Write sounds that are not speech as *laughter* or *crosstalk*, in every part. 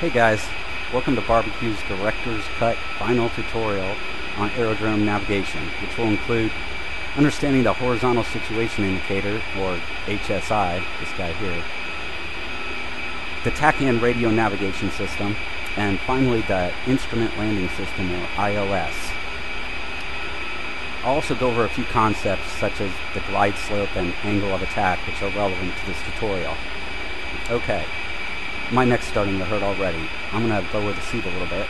Hey guys, welcome to Barbecue's Director's Cut final tutorial on aerodrome navigation, which will include understanding the horizontal situation indicator, or HSI, this guy here, the TACAN radio navigation system, and finally the instrument landing system, or ILS. I'll also go over a few concepts such as the glide slope and angle of attack, which are relevant to this tutorial. Okay, my neck's starting to hurt already. I'm going to lower the seat a little bit.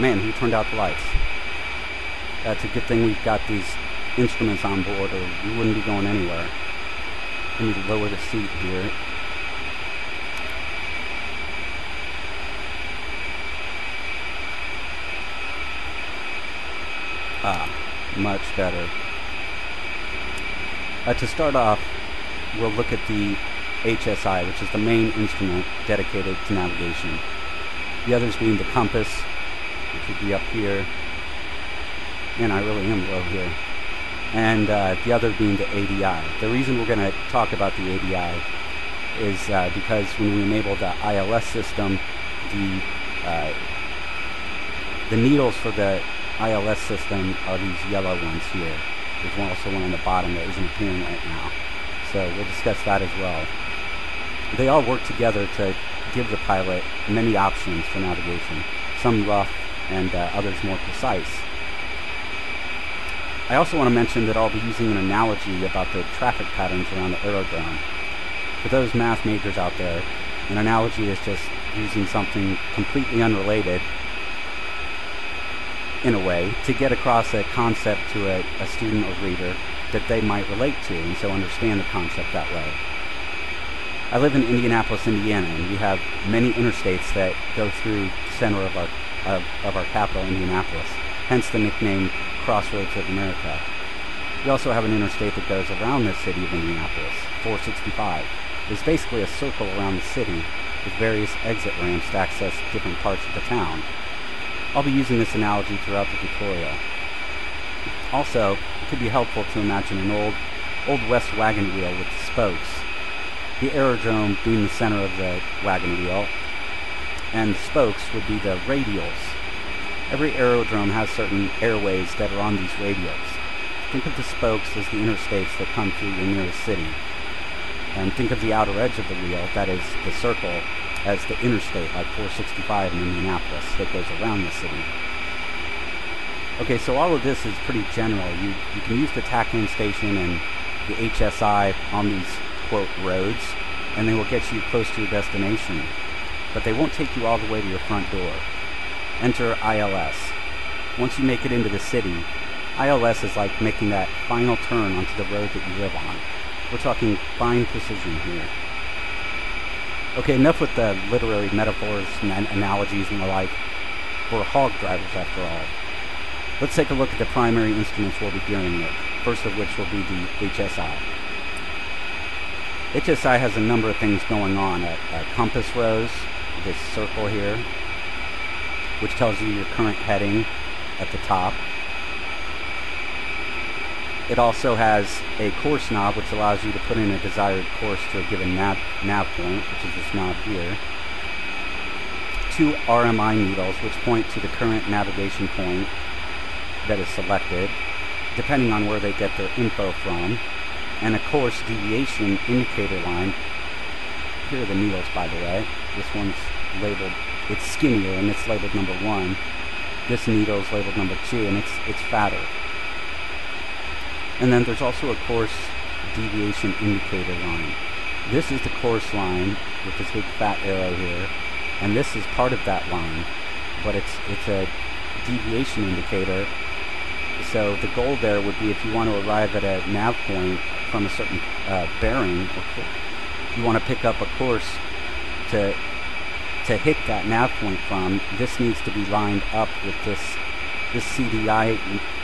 Man, who turned out the lights? That's a good thing we've got these instruments on board or we wouldn't be going anywhere. Let me lower the seat here. Ah, much better. Uh, to start off, we'll look at the HSI, which is the main instrument dedicated to navigation. The others being the compass, which would be up here. And I really am low here. And uh, the other being the ADI. The reason we're going to talk about the ADI is uh, because when we enable the ILS system, the uh, the needles for the ILS system are these yellow ones here. There's also one on the bottom that isn't appearing right now. So we'll discuss that as well. They all work together to give the pilot many options for navigation, some rough and uh, others more precise. I also want to mention that I'll be using an analogy about the traffic patterns around the aerodrome. For those math majors out there, an analogy is just using something completely unrelated in a way, to get across a concept to a, a student or reader that they might relate to and so understand the concept that way. I live in Indianapolis, Indiana, and we have many interstates that go through the center of our, of, of our capital, Indianapolis, hence the nickname Crossroads of America. We also have an interstate that goes around the city of Indianapolis, 465. It's basically a circle around the city with various exit ramps to access different parts of the town. I'll be using this analogy throughout the tutorial. Also, it could be helpful to imagine an old, old west wagon wheel with spokes. The aerodrome being the center of the wagon wheel, and the spokes would be the radials. Every aerodrome has certain airways that are on these radials. Think of the spokes as the interstates that come through your nearest city. And think of the outer edge of the wheel, that is the circle, as the interstate, like 465 in Indianapolis, that goes around the city. Okay, so all of this is pretty general. You, you can use the TACAN station and the HSI on these, quote, roads, and they will get you close to your destination. But they won't take you all the way to your front door. Enter ILS. Once you make it into the city, ILS is like making that final turn onto the road that you live on. We're talking fine precision here. Okay, enough with the literary metaphors and analogies and the like. We're hog drivers after all. Let's take a look at the primary instruments we'll be dealing with, first of which will be the HSI. HSI has a number of things going on. A, a compass rose, this circle here, which tells you your current heading at the top. It also has a course knob which allows you to put in a desired course to a given nav, nav point, which is this knob here. Two RMI needles which point to the current navigation point that is selected, depending on where they get their info from. And a course deviation indicator line. Here are the needles by the way. This one's labeled, it's skinnier and it's labeled number one. This needle is labeled number two and it's, it's fatter. And then there's also a course deviation indicator line. This is the course line with this big fat arrow here, and this is part of that line, but it's it's a deviation indicator. So the goal there would be if you want to arrive at a nav point from a certain uh, bearing, you want to pick up a course to to hit that nav point from. This needs to be lined up with this this CDI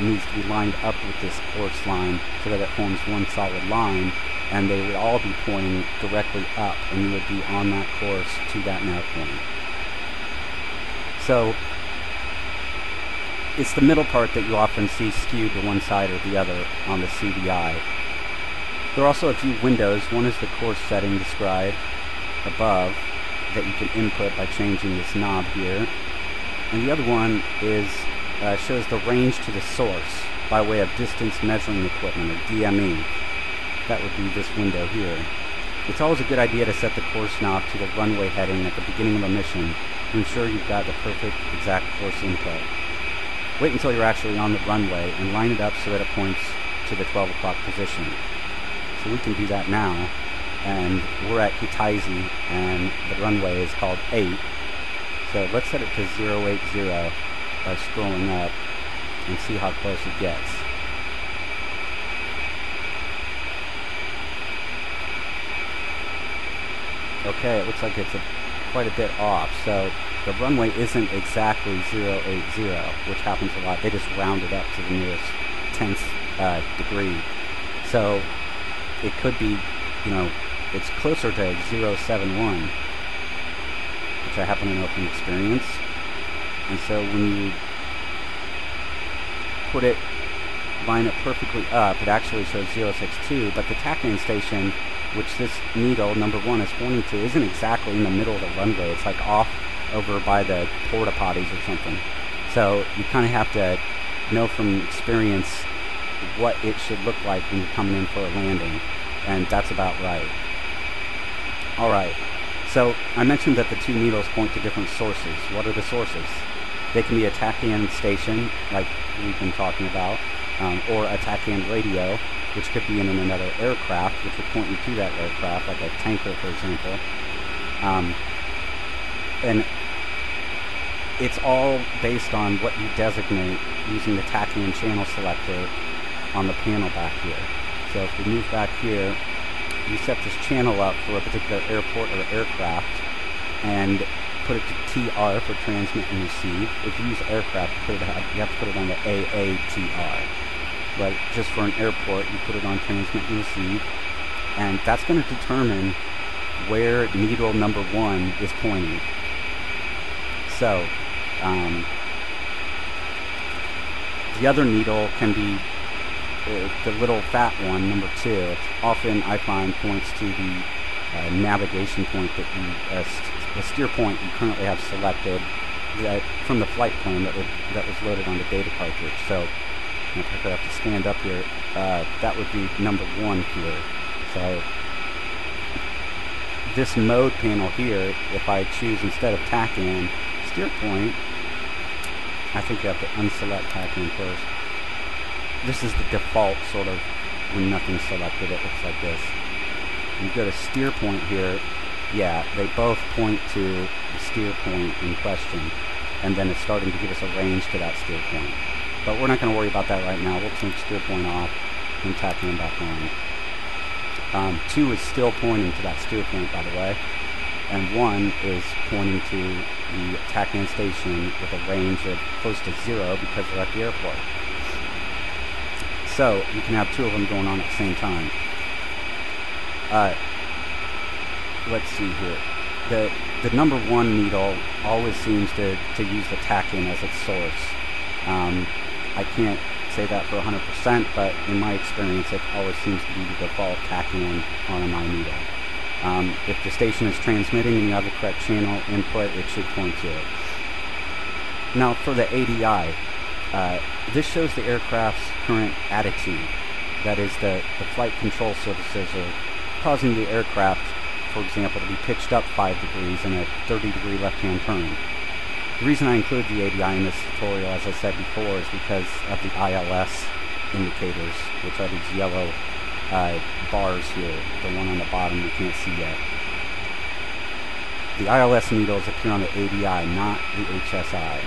needs to be lined up with this course line so that it forms one solid line and they would all be pointing directly up and you would be on that course to that nav point. So it's the middle part that you often see skewed to one side or the other on the CDI. There are also a few windows. One is the course setting described above. that you can input by changing this knob here. And the other one is uh, shows the range to the source by way of distance measuring equipment, or DME. That would be this window here. It's always a good idea to set the course knob to the runway heading at the beginning of a mission to ensure you've got the perfect exact course input. Wait until you're actually on the runway and line it up so that it points to the 12 o'clock position. So we can do that now. And we're at Kutaisi and the runway is called 8. So let's set it to 080 by scrolling up and see how close it gets. Okay, it looks like it's a, quite a bit off. So the runway isn't exactly 080, which happens a lot. They just round it up to the nearest tenth uh, degree. So it could be, you know, it's closer to 071, which I happen to know from experience. And so when you put it, line it perfectly up, it actually shows 062, but the TACAN station, which this needle, number one, is pointing to, isn't exactly in the middle of the runway. It's like off over by the porta potties or something. So you kind of have to know from experience what it should look like when you're coming in for a landing, and that's about right. All right. So I mentioned that the two needles point to different sources. What are the sources? They can be a TACAN station, like we've been talking about, um, or a TACAN radio, which could be in another aircraft, which would point you to that aircraft, like a tanker, for example. Um, and it's all based on what you designate using the TACAN channel selector on the panel back here. So if we move back here, you set this channel up for a particular airport or aircraft and put it to TR for transmit and receive. If you use aircraft, you, you have to put it on the AATR. But just for an airport, you put it on transmit and receive. And that's going to determine where needle number one is pointing. So, um, the other needle can be uh, the little fat one, number two. Often I find points to the uh, navigation point that you, uh, the steer point you currently have selected that from the flight plan that, would, that was loaded on the data cartridge. So if I could have to stand up here, uh, that would be number one here. So this mode panel here, if I choose instead of TACAN steer point, I think you have to unselect TACAN first. This is the default sort of when nothing's selected, it looks like this. You go to steer point here, yeah, they both point to the steer point in question, and then it's starting to give us a range to that steer point. But we're not going to worry about that right now. We'll take steer point off and TACAN back on. Um, two is still pointing to that steer point, by the way, and one is pointing to the TACAN station with a range of close to zero because they're at the airport. So you can have two of them going on at the same time. Uh, let's see here. The the number one needle always seems to, to use the tack TACAN as its source. Um, I can't say that for 100%, but in my experience, it always seems to be the default TACAN on my needle. Um, if the station is transmitting and you have the correct channel input, it should point to it. Now for the ADI, uh, this shows the aircraft's current attitude. That is, the, the flight control surfaces are causing the aircraft for example, to be pitched up 5 degrees in a 30 degree left-hand turn. The reason I include the ADI in this tutorial, as I said before, is because of the ILS indicators, which are these yellow uh, bars here, the one on the bottom you can't see yet. The ILS needles appear on the ADI, not the HSI.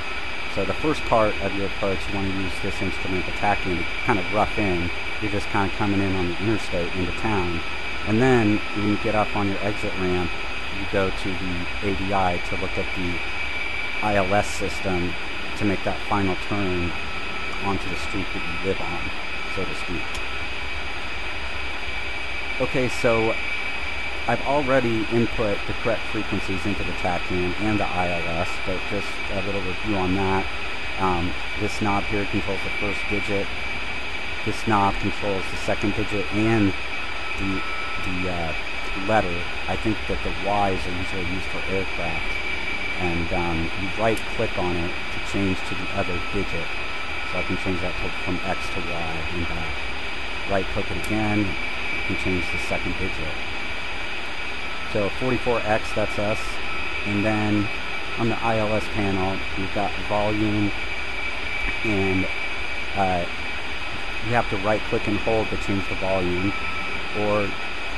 So the first part of your approach, you want to use this instrument attacking to kind of rough in. You're just kind of coming in on the interstate into town and then when you get up on your exit ramp, you go to the ADI to look at the ILS system to make that final turn onto the street that you live on, so to speak. Okay, so I've already input the correct frequencies into the TACAN and the ILS, but just a little review on that. Um, this knob here controls the first digit. This knob controls the second digit and the the uh, letter. I think that the Y's are usually used for aircraft. And um, you right click on it to change to the other digit. So I can change that to, from X to Y and back. Right click it again, you can change the second digit. So 44X, that's us. And then on the ILS panel, you've got volume and uh, you have to right click and hold to change the volume or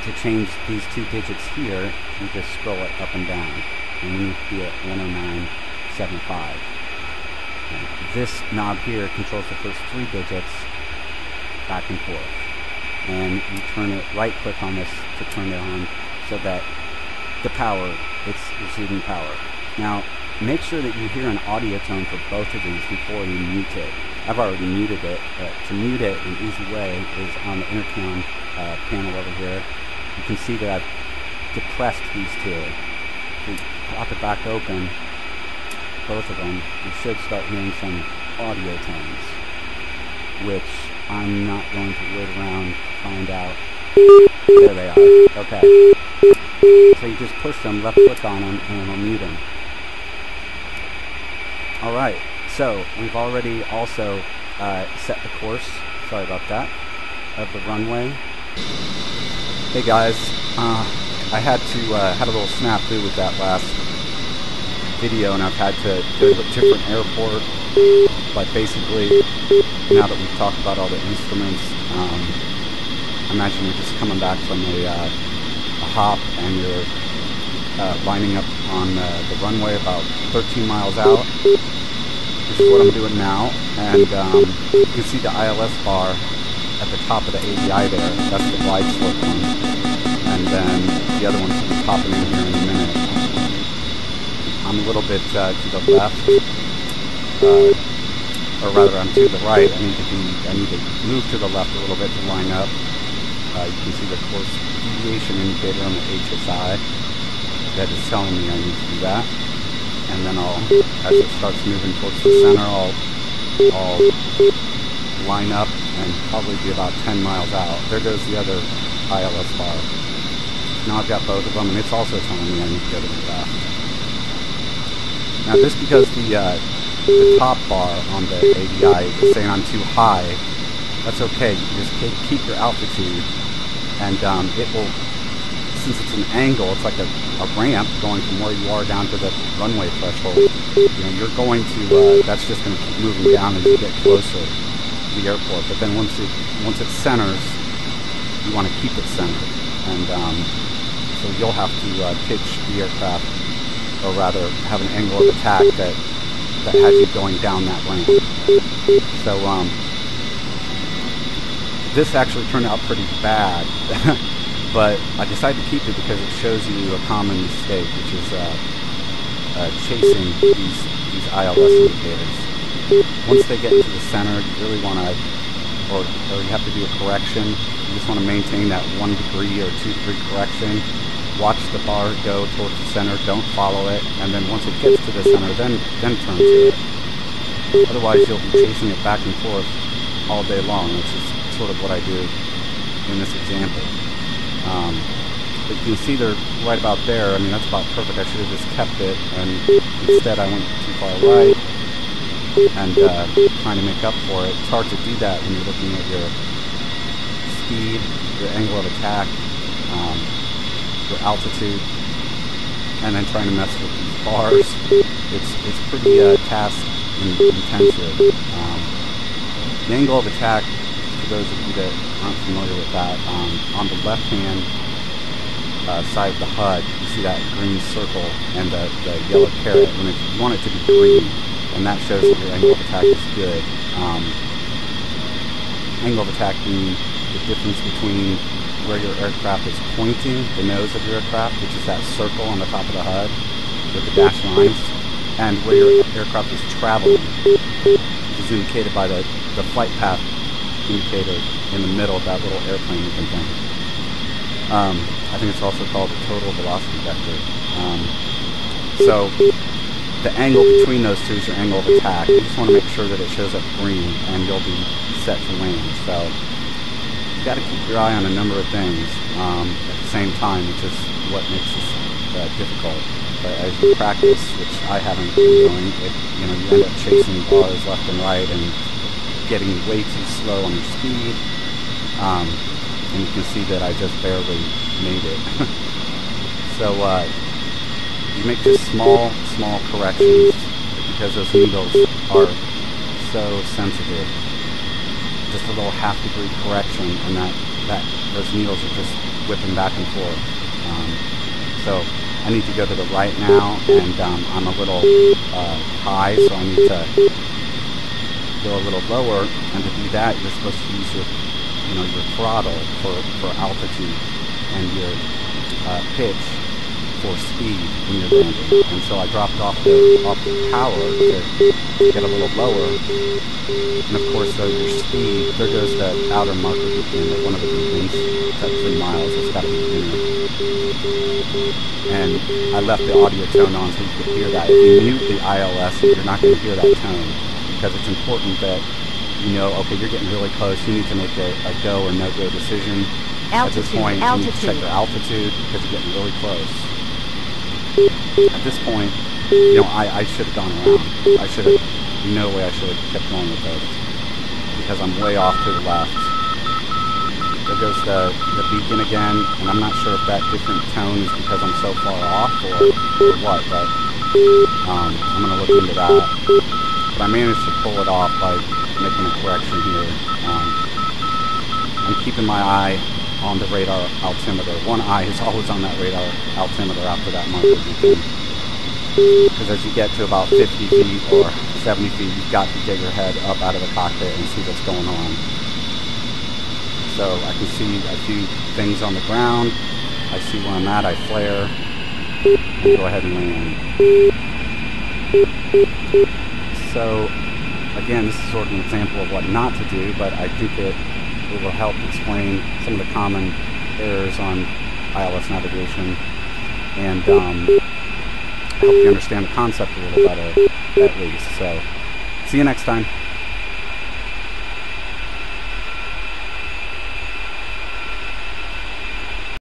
to change these two digits here you just scroll it up and down and be at 10975 and this knob here controls the first three digits back and forth and you turn it right click on this to turn it on so that the power it's receiving power now make sure that you hear an audio tone for both of these before you mute it I've already muted it, but to mute it, an easy way is on the intercom uh, panel over here. You can see that I've depressed these two. We pop it back open, both of them, you should start hearing some audio tones, which I'm not going to wait around to find out. There they are. Okay. So you just push them, left click on them, and it'll mute them. All right. So we've already also uh, set the course, sorry about that, of the runway. Hey guys, uh, I had to uh, had a little snafu with that last video and I've had to to a different airport, but basically now that we've talked about all the instruments, um, I imagine you're just coming back from a, uh, a hop and you're uh, lining up on the runway about 13 miles out this is what I'm doing now, and um, you can see the ILS bar at the top of the ADI there. That's the glide slope. And then the other one's going to be popping in here in a minute. I'm a little bit uh, to the left, uh, or rather I'm to the right. I need to be, I need to move to the left a little bit to line up. Uh, you can see the course deviation indicator on the HSI that is telling me I need to do that and then I'll, as it starts moving towards the center, I'll, I'll line up and probably be about 10 miles out. There goes the other ILS bar. Now I've got both of them, and it's also telling me I need to go to the left. Now just because the, uh, the top bar on the ADI is saying I'm too high, that's okay. You just keep your altitude, and um, it will since it's an angle, it's like a, a, ramp going from where you are down to the runway threshold. You know, you're going to, uh, that's just going to keep moving down as you get closer to the airport. But then once it, once it centers, you want to keep it centered. And um, so you'll have to uh, pitch the aircraft, or rather have an angle of attack that, that has you going down that ramp. So um, this actually turned out pretty bad. *laughs* but I decided to keep it because it shows you a common mistake, which is uh, uh, chasing these these ILS indicators. Once they get into the center, you really want to, or, or you have to do a correction. Just want to maintain that one degree or two degree correction. Watch the bar go towards the center. Don't follow it, and then once it gets to the center, then then turn to it. Otherwise, you'll be chasing it back and forth all day long, which is sort of what I do in this example. Um, but you can see they're right about there. I mean, that's about perfect. I should have just kept it, and instead I went too far right and uh, trying to make up for it. It's hard to do that when you're looking at your speed, your angle of attack, um, your altitude, and then trying to mess with these bars. It's it's pretty uh, task intensive. Um, the angle of attack, for those of you that aren't familiar with that, um, on the left-hand uh, side of the HUD, you see that green circle and the, the yellow carrot, When it, you want it to be green, and that shows that your angle of attack is good. Um, angle of attack being the difference between where your aircraft is pointing, the nose of your aircraft, which is that circle on the top of the HUD with the dashed lines, and where your aircraft is traveling, which is indicated by the, the flight path indicator in the middle of that little airplane looking thing. Um, I think it's also called the total velocity vector. Um, so the angle between those two is your angle of attack. You just want to make sure that it shows up green and you'll be set to land. So you've got to keep your eye on a number of things. Um, at the same time, which is what makes this uh, difficult. But as you practice, which I haven't been doing, it, you know, you end up chasing bars left and right and getting way too slow on your speed. Um, and you can see that I just barely made it. *laughs* so uh, you make just small, small corrections because those needles are so sensitive. Just a little half degree correction, and that, that those needles are just whipping back and forth. Um, so I need to go to the right now, and um, I'm a little uh, high, so I need to go a little lower. And to do that, you're supposed to use your, you know, your throttle for, for altitude and your uh, pitch for speed when you're landing. And so I dropped off the, off the power to get a little lower. And of course, though, your speed, there goes the outer marker beacon, one of the beacons. It's at three miles. It's got to be in and I left the audio tone on so you could hear that. If you mute the ILS, you're not going to hear that tone because it's important that you know, okay, you're getting really close. You need to make a, a go or no-go decision. Altitude, At this point, altitude. you need to check your altitude because you're getting really close. At this point, you know, I, I should have gone around. I should have, no way I should have kept going with this because I'm way off to the left. There goes the, the beacon again, and I'm not sure if that different tone is because I'm so far off or, or what, but um, I'm going to look into that. But I managed to pull it off by making a correction here. Um, I'm keeping my eye on the radar altimeter. One eye is *laughs* always on that radar altimeter after that beacon. Because as you get to about 50 feet or 70 feet, you've got to get your head up out of the cockpit and see what's going on. So I can see a few things on the ground. I see where I'm at. I flare and go ahead and land. So again, this is sort of an example of what not to do, but I think it, it will help explain some of the common errors on ILS navigation and um, help you understand the concept a little better at least. So see you next time.